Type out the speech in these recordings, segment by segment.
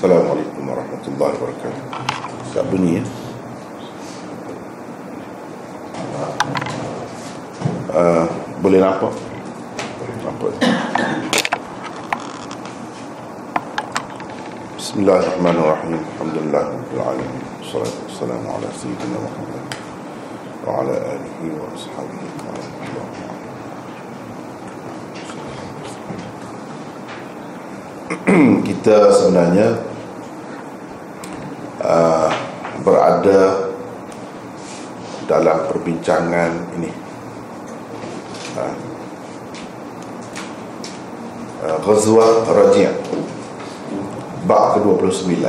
Assalamualaikum warahmatullahi wabarakatuh. Tak bunyi ya? Uh, Boleh nampak? Nampak. Bismillahirrahmanirrahim. Alhamdulillah Alamin. Salatu wassalamu ala Sayyidina Muhammad Wa ala alihi wa ashabihi wa kita sebenarnya uh, berada dalam perbincangan ini. Ha. Uh, Ghazwa Rajiyah Bab ke-29.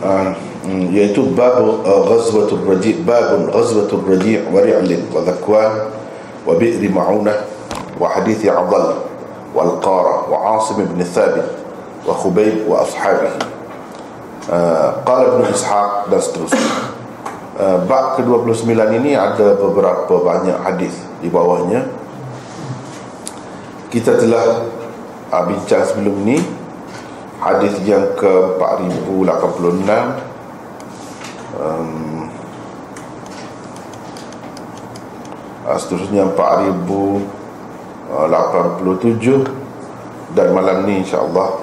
Uh, hmm, iaitu bab uh, Ghazwatul Rajiyah Bab Ghazwatul Rajiyah Wari'alin wa dhaqwan Wa bi'ri ma'unah Wa hadithi adal Wa al-qara Wa asim ibn thabit Wa khubayb wa ashabihi. Eh, qala Ibn Ishaq dan seterusnya. Uh, Bab ke-29 ini ada beberapa banyak hadis di bawahnya. Kita telah uh, bincang sebelum ini Hadis yang ke-4086. Um, seterusnya 4087 dan malam ni insyaallah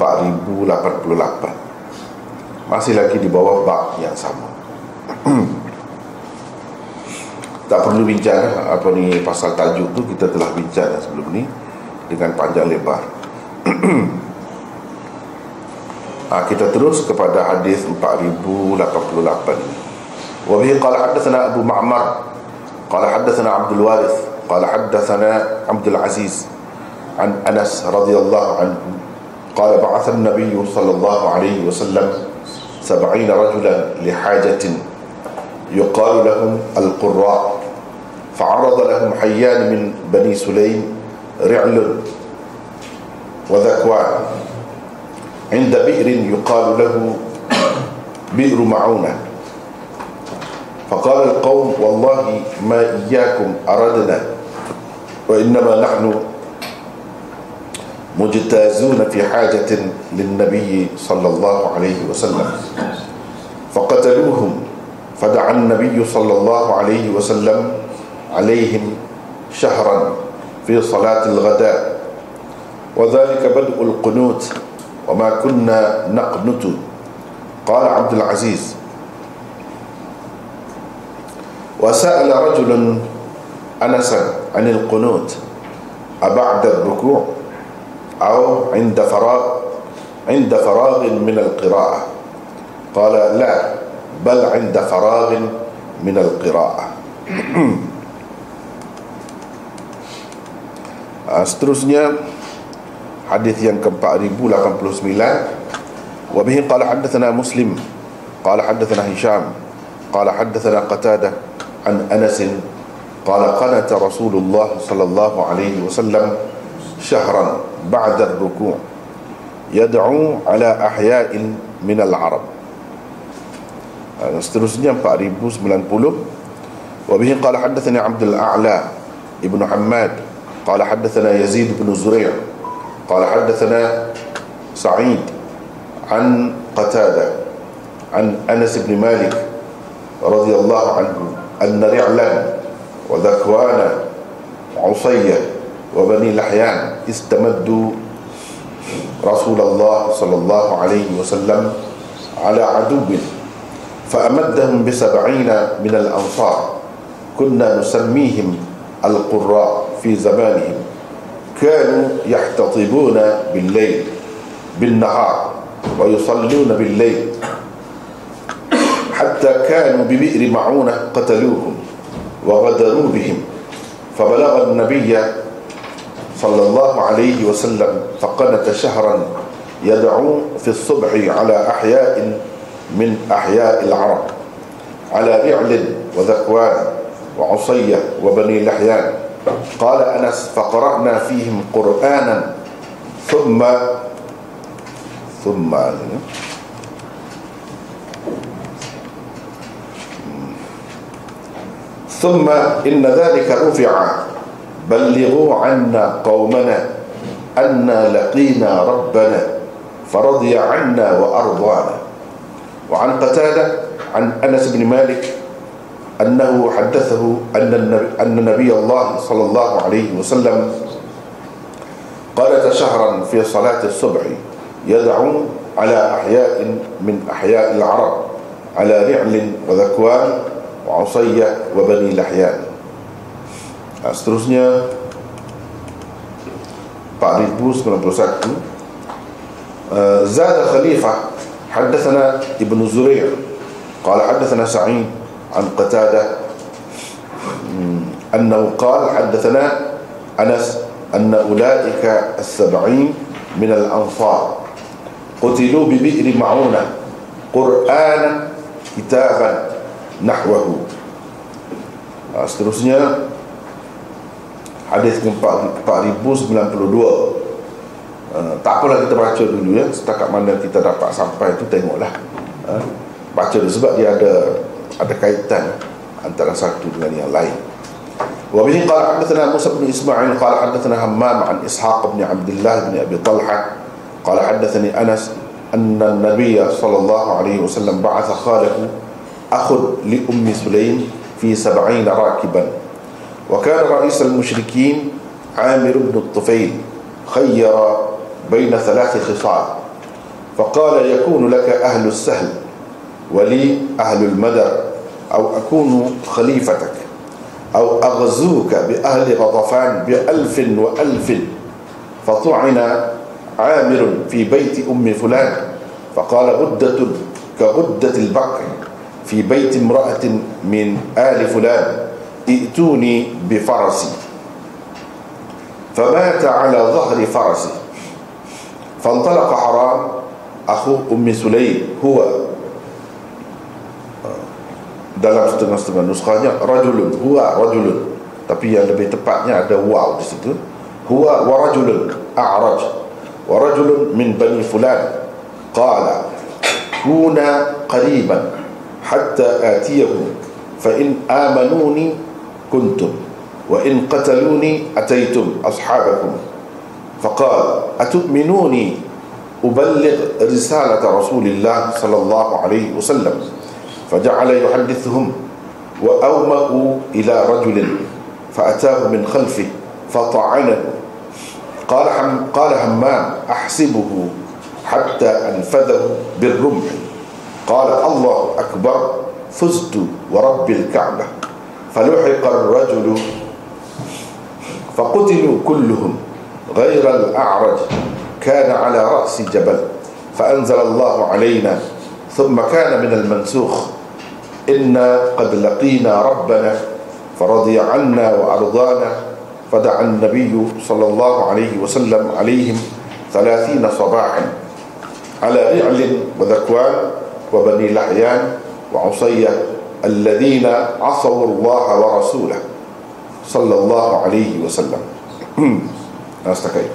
4088 masih lagi di bawah bab yang sama. Tak perlu bincang apa ni pasal tajuk tu kita telah bincang sebelum ni dengan panjang lebar. Ha, kita terus kepada hadis 4088 wa bihi qala hadatsana abu ma'mar qala hadatsana abdul warith qala hadatsana abdul aziz an Anas radhiyallahu anhu qala ba'atha an-nabiy sallallahu alaihi wasallam سبعين رجلا لحاجة يقال لهم القراء فعرض لهم حيان من بني سليم رعل وذكوان. عند بئر يقال له بئر معونة. فقال القوم والله ما إياكم أردنا وإنما نحن مجتازون في حاجة للنبي صلى الله عليه وسلم. فقتلوهم فدعا النبي صلى الله عليه وسلم عليهم شهرا في صلاة الغداء. وذلك بدء القنوت وما كنا نقنت. قال عبد العزيز وسأل رجل أنسا عن القنوت أبعد الركوع؟ أو عند فراغ عند فراغ من القراءة. قال لا بل عند فراغ من القراءة. seterusnya hadis yang ke-4089. وبه قال حدثنا مسلم قال حدثنا هشام قال حدثنا قتاده عن أنس قال قنت رسول الله صلى الله عليه وسلم شهرا بعد الركوع يدعو على أحياء من العرب. seterusnya 4090 وبه قال حدثني عبد الأعلى ابن حماد. قال حدثنا يزيد بن زريع. قال حدثنا سعيد عن قتادة عن أنس بن مالك رضي الله عنه أن رعلا وذكوان وعصية وبني لحيان استمدوا رسول الله صلى الله عليه وسلم على عدو فأمدهم بسبعين من الأنصار. كنا نسميهم القراء في زمانهم. كانوا يحتطبون بالليل بالنهار ويصلون بالليل. حتى كانوا ببئر معونة قتلوهم وغدروا بهم. فبلغ النبي صلى الله عليه وسلم فقنت شهرا يدعو في الصبح على أحياء من أحياء العرب على رعل وذكوان وعصية وبني لحيان. قال أنس فقرأنا فيهم قرآنا ثم ثم ثم إن ذلك رفع بلغوا عنا قومنا أنا لقينا ربنا فرضي عنا وأرضانا. وعن قتادة عن أنس بن مالك أنه حدثه أن النبي, أن نبي الله صلى الله عليه وسلم قالت شهرا في صلاة الصبح يدعو على أحياء من أحياء العرب على رعل وذكوان وعصية وبني لحيان. Seterusnya 4091 زاد خليفة حدثنا ابن زريع قال حدثنا سعيد عن قتادة أنه قال حدثنا أنس أن أولئك السبعين من الأنصار قتلوا ببئر معونة قرآنا كتابا نحوه seterusnya hadis ke-4092 uh, tak apalah kita baca dulu ya setakat mana kita dapat sampai itu tengoklah uh, baca dulu sebab dia ada ada kaitan antara satu dengan yang lain وبه قال حدثنا موسى بن إسماعيل قال حدثنا همام عن إسحاق بن عبد الله بن أبي طلحة قال حدثني أنس أن النبي صلى الله عليه وسلم بعث خاله أخذ لأم سليم في سبعين راكبا وكان رئيس المشركين عامر بن الطفيل خير بين ثلاث خصال. فقال يكون لك أهل السهل ولي أهل المدر أو أكون خليفتك أو أغزوك بأهل غطفان بألف وألف. فطعن عامر في بيت أم فلان فقال غدة كغدة البقر في بيت امرأة من آل فلان. ائتوني بفرسي فمات على ظهر فرسي فانطلق حرام أخو أم سليم هو dalam setengah-setengah nuskahnya rajulun huwa rajulun tapi yang lebih tepatnya ada waw di situ huwa wa rajulun a'raj wa rajulun min bani fulan qala kuna qariban hatta atiyahu fa in amanuni wa in qataluni ataytum ashabakum فقال أتؤمنوني أبلغ رسالة رسول الله صلى الله عليه وسلم؟ فجعل يحدثهم وأومأوا إلى رجل فأتاه من خلفه فطعنه. قال حم قال همام أحسبه حتى أنفذه بالرمح. قال الله أكبر فزت ورب الكعبة. فلحق الرجل. فقتلوا كلهم غير الأعرج. كان على رأس جبل. فأنزل الله علينا. ثم كان من المنسوخ. إنا قد لقينا ربنا. فرضي عنا وأرضانا. فدعا النبي صلى الله عليه وسلم عليهم ثلاثين صباحا. على رعل وذكوان وبني لحيان وعصية الذين عصوا الله ورسوله صلى الله عليه وسلم. أستكيت.